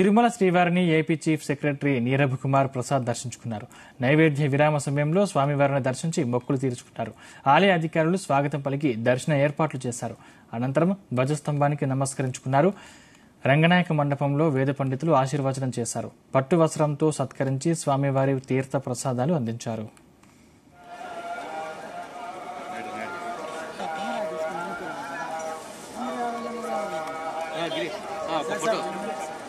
తిరుమల శ్రీవారిని AP chief secretary Neerab Kumar Prasad దర్శించుకున్నారు. నైవేద్య విరామ సమయంలో స్వామివారిని దర్శించి మొక్కులు తీర్చుకున్నారు ఆలయ అధికారులు స్వాగతం పలికి దర్శన ఏర్పాట్లు చేశారు. అనంతరం ధ్వజస్తంభానికి నమస్కరించుకున్నారు. రంగనాయక మండపంలో వేద పండితులు ఆశీర్వచనం చేశారు. పట్టు వస్త్రంతో సత్కరించి స్వామివారి తీర్థ ప్రసాదాలు అందించారు. ఫోటో.